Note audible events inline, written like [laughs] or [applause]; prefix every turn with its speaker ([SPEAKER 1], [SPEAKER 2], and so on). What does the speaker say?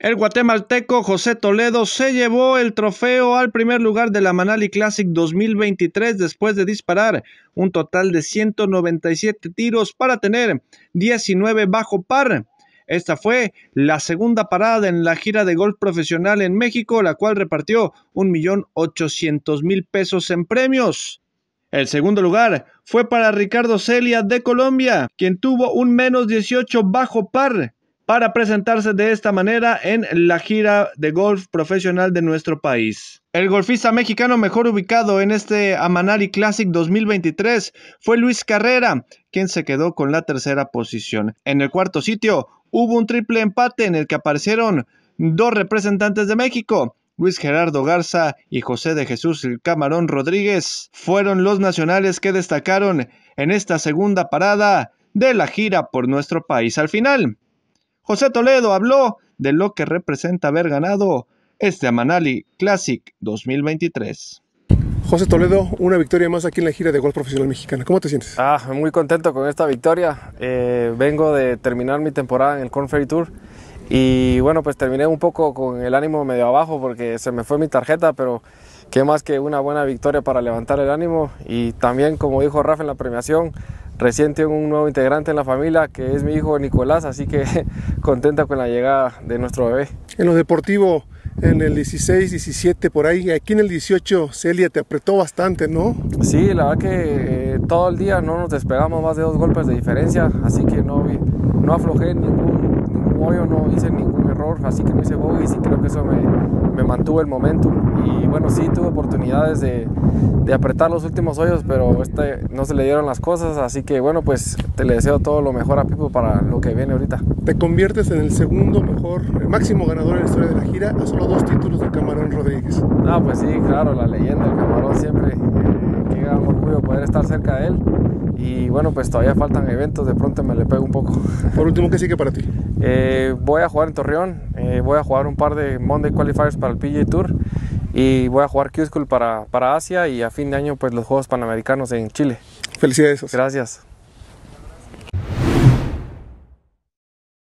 [SPEAKER 1] El guatemalteco José Toledo se llevó el trofeo al primer lugar de la Manali Classic 2023 después de disparar un total de 197 tiros para tener 19 bajo par. Esta fue la segunda parada en la gira de golf profesional en México, la cual repartió 1.800.000 pesos en premios. El segundo lugar fue para Ricardo Celia de Colombia, quien tuvo un menos 18 bajo par para presentarse de esta manera en la gira de golf profesional de nuestro país. El golfista mexicano mejor ubicado en este Amanali Classic 2023 fue Luis Carrera, quien se quedó con la tercera posición. En el cuarto sitio hubo un triple empate en el que aparecieron dos representantes de México. Luis Gerardo Garza y José de Jesús Camarón Rodríguez fueron los nacionales que destacaron en esta segunda parada de la gira por nuestro país. Al final, José Toledo habló de lo que representa haber ganado este Amanali Classic 2023.
[SPEAKER 2] José Toledo, una victoria más aquí en la gira de golf profesional mexicana. ¿Cómo te sientes?
[SPEAKER 3] Ah, muy contento con esta victoria. Eh, vengo de terminar mi temporada en el Corn Ferry Tour y bueno, pues terminé un poco con el ánimo medio abajo porque se me fue mi tarjeta, pero qué más que una buena victoria para levantar el ánimo y también, como dijo Rafa en la premiación, Recién tengo un nuevo integrante en la familia que es mi hijo Nicolás, así que [laughs] contenta con la llegada de nuestro bebé.
[SPEAKER 2] En lo deportivo, en el 16, 17 por ahí, aquí en el 18 Celia te apretó bastante, ¿no?
[SPEAKER 3] Sí, la verdad que eh, todo el día no nos despegamos más de dos golpes de diferencia, así que no, no aflojé ningún, ningún hoyo, no hice ningún error, así que no hice bogies y creo que eso me, me mantuvo el momentum. Y bueno, sí, tuve oportunidades de, de, apretar los últimos hoyos, pero este, no se le dieron las cosas. Así que bueno, pues te le deseo todo lo mejor a Pipo para lo que viene ahorita.
[SPEAKER 2] Te conviertes en el segundo mejor, el máximo ganador en la historia de la gira, a solo dos títulos de Camarón Rodríguez.
[SPEAKER 3] No, pues sí, claro, la leyenda del Camarón siempre. Eh, qué gran orgullo poder estar cerca de él. Y bueno, pues todavía faltan eventos, de pronto me le pego un poco.
[SPEAKER 2] Por último, ¿qué sigue para ti?
[SPEAKER 3] Eh, voy a jugar en Torreón, eh, voy a jugar un par de Monday Qualifiers para el PGA Tour y voy a jugar Q-School para, para Asia y a fin de año pues los Juegos Panamericanos en Chile.
[SPEAKER 2] Felicidades.
[SPEAKER 3] Gracias.